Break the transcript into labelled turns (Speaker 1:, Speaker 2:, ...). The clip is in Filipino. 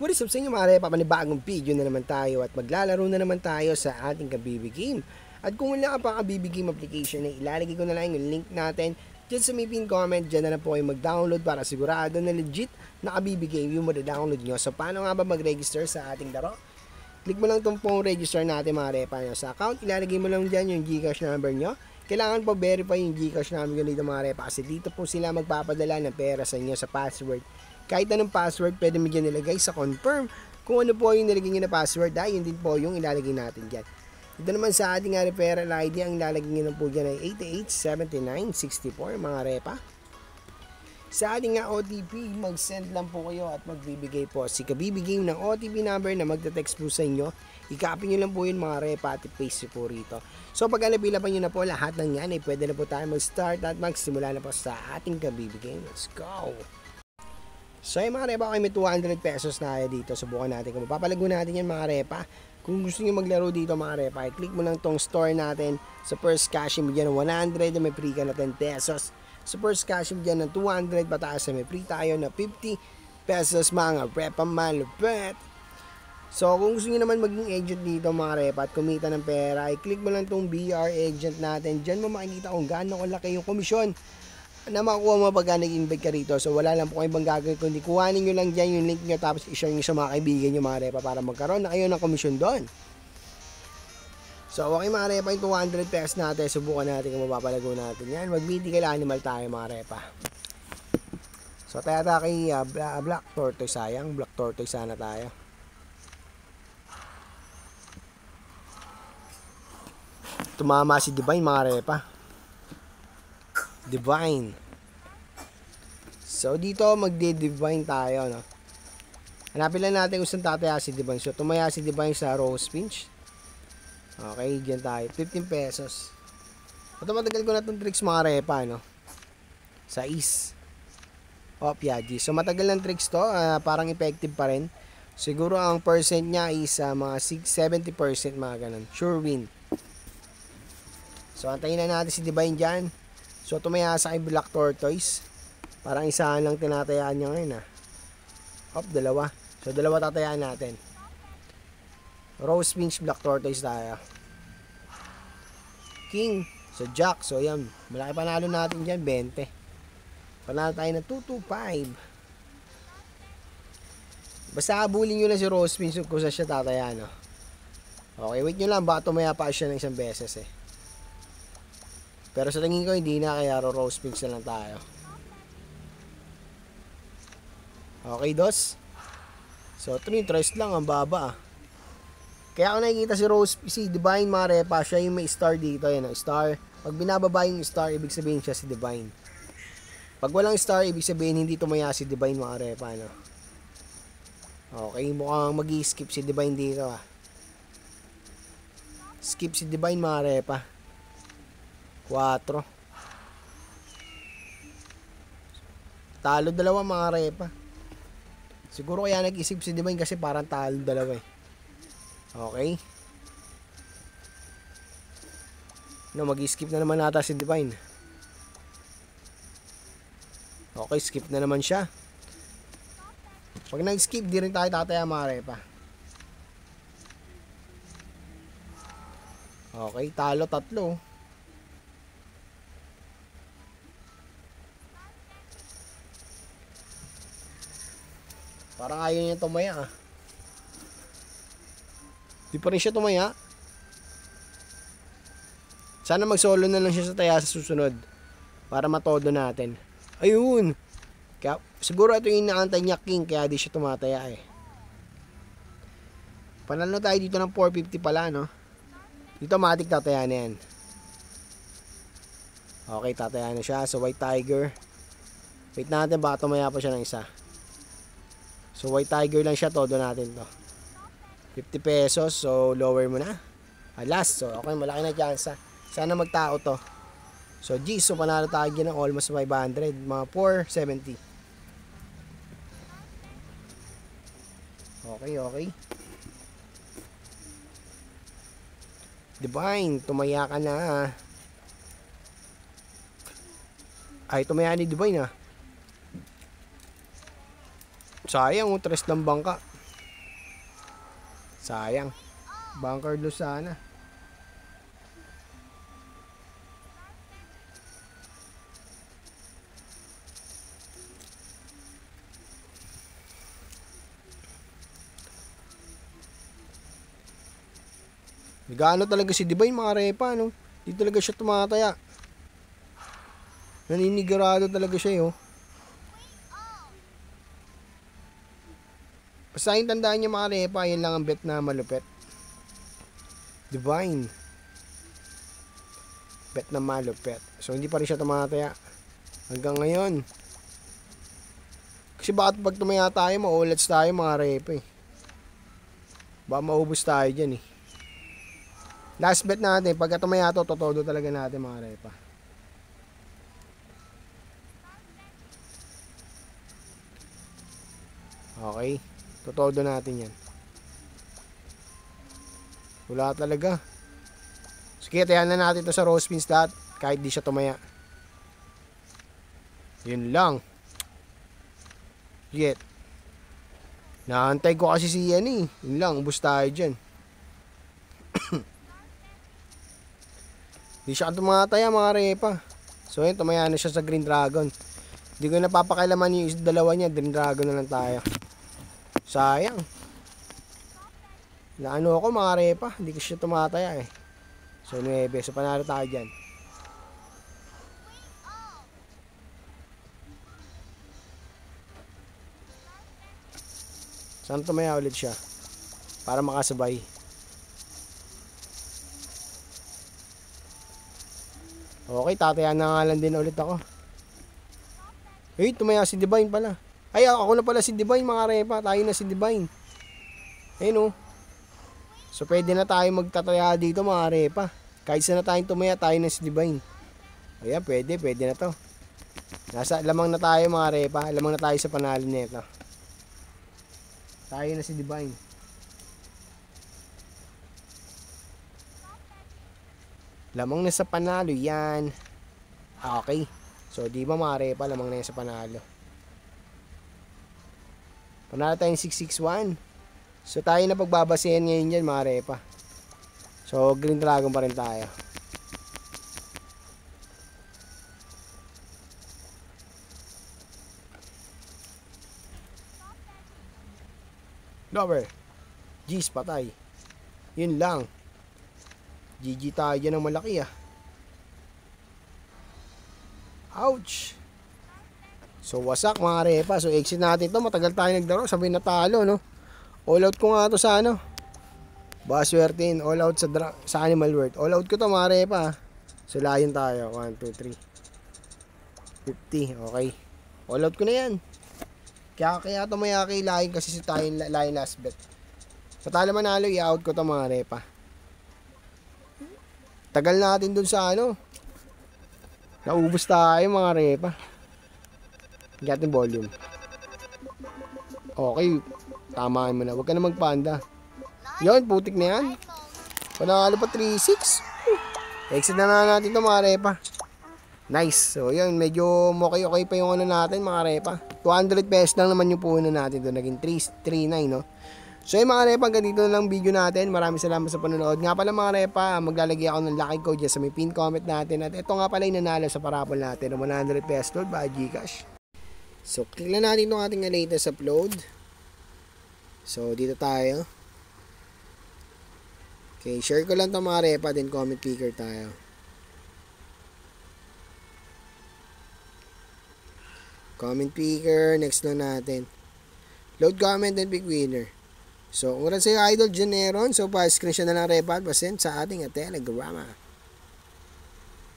Speaker 1: What is up sa inyo mga repa? Panibagong video na naman tayo at maglalaro na naman tayo sa ating Kabibi Game. At kung wala ka pa Kabibi Game application, ay ilalagay ko na lang yung link natin dyan sa may pin comment. Dyan na lang po kayo mag-download para sigurado na legit na Kabibi Game yung mada-download nyo. So paano nga ba mag-register sa ating laro? Click mo lang itong pong register natin mga repa nyo sa account. Ilalagay mo lang dyan yung Gcash number nyo. Kailangan po verify yung Gcash number nyo dito mga repa kasi dito po sila magpapadala ng pera sa inyo sa password kahit anong password pwede mo dyan nilagay sa confirm kung ano po yung nilagay nyo na password ay yun din po yung ilalagay natin dyan ito naman sa ating referral ID ang ilalagay nyo po dyan ay 887964 mga repa sa ating nga OTP, mag-send lang po kayo at magbibigay po. Si kabibigay ng OTP number na magte-text po sa inyo. I-copy nyo lang po yun mga repa at i-paste po rito. So pag alabila pa nyo na po lahat ng yan, ay pwede na po tayo mag-start at magsimula na po sa ating kabibigay. Let's go! So yung mga repa, okay, may 200 pesos na dito. Subukan natin kung mapapalago natin yan mga repa. Kung gusto niyo maglaro dito mga repa, i-click mo lang tong store natin. Sa first cash mo dyan ng 100, may free ka na 10 pesos. Sa first cash mo dyan ng 200, pataas may free tayo na 50 pesos mga repa malupet. So kung gusto niyo naman maging agent dito mga repa at kumita ng pera, i-click mo lang tong BR agent natin. Diyan mo makikita kung gaano kalaki yung komisyon na makuha mo pagka nag-invite ka rito. So wala lang po kayong ibang gagawin kundi kuhanin nyo lang dyan yung link nyo tapos i-share nyo sa mga kaibigan nyo mga repa para magkaroon na kayo ng komisyon doon. So okay mga repa yung 200 pesos natin. Subukan natin kung mapapalago natin yan. Mag-medical animal tayo mga repa. So tayo tayo kay uh, black tortoise sayang. Black tortoise sana tayo. Tumama si Divine mga repa. Divine. So, dito magde-divine tayo, no? Hanapin lang natin kung saan tataya si Divine. So, tumaya si Divine sa Rose Pinch. Okay, dyan tayo. 15 pesos. Ito matagal ko na itong tricks mga repa, no? Sa is. O, Piaggi. So, matagal ng tricks to. Uh, parang effective pa rin. Siguro ang percent niya is uh, mga 6, 70% mga ganun. Sure win. So, antayin na natin si Divine dyan. So, tumaya sa kay Black Tortoise. Parang isa lang tinatayaan niya ngayon ah. Hop, dalawa. So, dalawa tatayaan natin. Rose Finch Black Tortoise tayo. King. So, Jack. So, yan. Malaki panalo natin dyan. 20. Panalo tayo ng 225. Basta habulin nyo lang si Rose Finch kung saan siya tatayaan. No? Okay, wait nyo lang. Baka tumaya pa siya ng isang beses eh. Pero sa tingin ko hindi na kaya roast pinch na lang tayo. Okay, dos. So, 3 interest lang ang baba. Ah. Kaya ako nakikita si Rose, si Divine Marepa, siya yung may star dito, yan star. Pag binababa yung star, ibig sabihin siya si Divine. Pag walang star, ibig sabihin hindi tumaya si Divine Marepa, no? Okay, mukhang mag skip si Divine dito, ah. Skip si Divine Marepa. 4 talo dalawa mga repa. Siguro kaya nag-isip si Divine kasi parang talo dalawa eh. Okay. No mag-skip na naman nata si Divine. Okay skip na naman siya. Pag nag-skip di rin tayo tataya mga repa. Okay talo tatlo ayaw niya tumaya ah. Di pa rin siya tumaya. Sana mag-solo na lang siya sa taya sa susunod. Para matodo natin. Ayun. Kaya, siguro ito yung inaantay niya king kaya di siya tumataya eh. Panalo tayo dito ng 450 pala no. Dito matik tataya na yan. Okay, tataya na siya. So, white tiger. Wait natin, baka tumaya pa siya ng isa. So white tiger lang siya, todo natin to. 50 pesos, so lower mo na. Ah, last, so okay, malaki na chance. Sana magtao to. So G, so panalo tayo ng almost 500, mga 470. Okay, okay. Divine, tumaya ka na. Ay, tumaya ni Divine ah. Sayang, oh, tres ng bangka. Sayang. Bunker loose sana. Nagano talaga si Divine mga repa, no? Di talaga siya tumataya. Naninigurado talaga siya, yo. Basta yung tandaan niya mga repa, yun lang ang bet na malupet. Divine. Bet na malupet. So, hindi pa rin siya tumataya. Hanggang ngayon. Kasi bakit pag tumaya tayo, maulats tayo mga repa eh. Baka maubos tayo dyan eh. Last bet natin, pagka tumaya to, totodo talaga natin mga repa. Okay. Totodo natin yan. Wala talaga. Sige, tayan na natin to sa rose pins lahat. Kahit di siya tumaya. Yun lang. Yet. Naantay ko kasi si yan eh. Yun lang, ubus tayo dyan. Di siya tumataya mga repa. So yun, tumaya na siya sa Green Dragon. Hindi ko napapakailaman yung dalawa niya. Green Dragon na lang tayo. Sayang. Naano ako mga repa. Hindi ko siya tumataya eh. So 9. So panalo tayo dyan. Saan tumaya ulit siya? Para makasabay. Okay, tataya na nga lang din ulit ako. Eh, tumaya si Divine pala. Ay, ako na pala si Divine mga repa. Tayo na si Divine. Ayun oh. So, pwede na tayo magtataya dito mga repa. Kahit saan na tayong tumaya, tayo na si Divine. Ayan, pwede, pwede na to. Nasa lamang na tayo mga repa. Lamang na tayo sa panalo nito. Tayo na si Divine. Lamang na sa panalo yan. Ah, Okay. So, di ba mga repa, lamang na yan sa panalo. Panalo tayong 661. So, tayo na pagbabasehan ngayon dyan mga repa. So, Green Dragon pa rin tayo. Lover. G's patay. Yun lang. GG tayo dyan ng malaki ah. Ouch! So wasak mga repa. So exit natin to. Matagal tayo naglaro. Sabi natalo no. All out ko nga to sa ano. Baka swertein. All out sa, sa Animal World. All out ko to mga repa. So layon tayo. 1, 2, 3. 50. Okay. All out ko na yan. Kaya kaya to mayaki layin kasi si tayo layin last bet. Sa talo manalo, i-out ko to mga repa. Tagal natin dun sa ano. Naubos tayo mga repa. Get natin volume. Okay. Tamaan mo na. Huwag ka na magpanda. Yun, putik na yan. Panalo pa 3-6. Exit na na natin to mga repa. Nice. So, yun. Medyo okay-okay pa yung ano natin mga repa. 200 pesos lang naman yung puno natin doon. Naging 339, no? So yung mga repa, hanggang dito na lang video natin. Maraming salamat sa panonood. Nga pala mga repa, maglalagay ako ng lucky code dyan sa may pin comment natin. At ito nga pala yung nanalo sa parapol natin ng 100 pesos by Gcash. So click lang natin itong ating latest upload. So dito tayo. Okay, share ko lang itong mga repa, then comment picker tayo. Comment picker, next na natin. Load comment and pick winner. So, kung rin sa'yo idol, Janeron, so pa-screenshot na lang repa at pa-send sa ating telegrama.